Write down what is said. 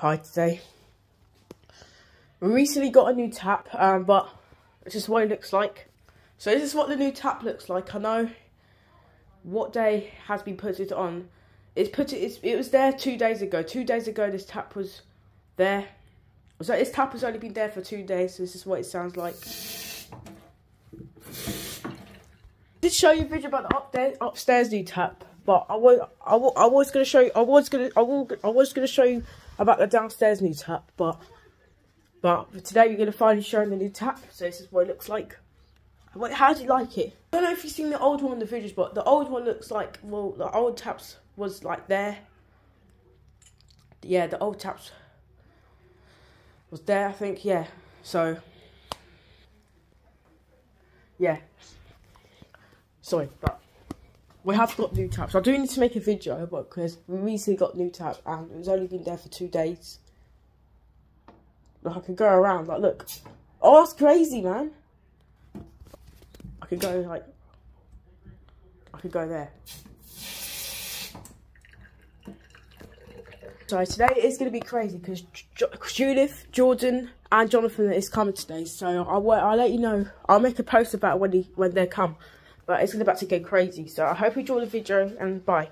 Hi today. Recently got a new tap, um, but this is what it looks like. So this is what the new tap looks like. I know what day has been put it on. It's put it. It's, it was there two days ago. Two days ago, this tap was there. So this tap has only been there for two days. So this is what it sounds like. Did show you a video about the upstairs, upstairs new tap, but I was I, I was gonna show you. I was gonna I, will, I was gonna show you about the downstairs new tap, but but today we're gonna finally show the new tap. So this is what it looks like. How do you like it? I don't know if you've seen the old one in the videos, but the old one looks like well, the old taps was like there. Yeah, the old taps was there, I think. Yeah, so yeah. Sorry, but we have got new taps. I do need to make a video, but because we recently got new tap and it's only been there for two days. Like I can go around, like look. Oh, that's crazy, man. I could go like, I could go there. So today is going to be crazy because Judith, Jordan, and Jonathan is coming today. So I'll I'll let you know. I'll make a post about when he when they come. But it's about to go crazy. So I hope you enjoy the video and bye.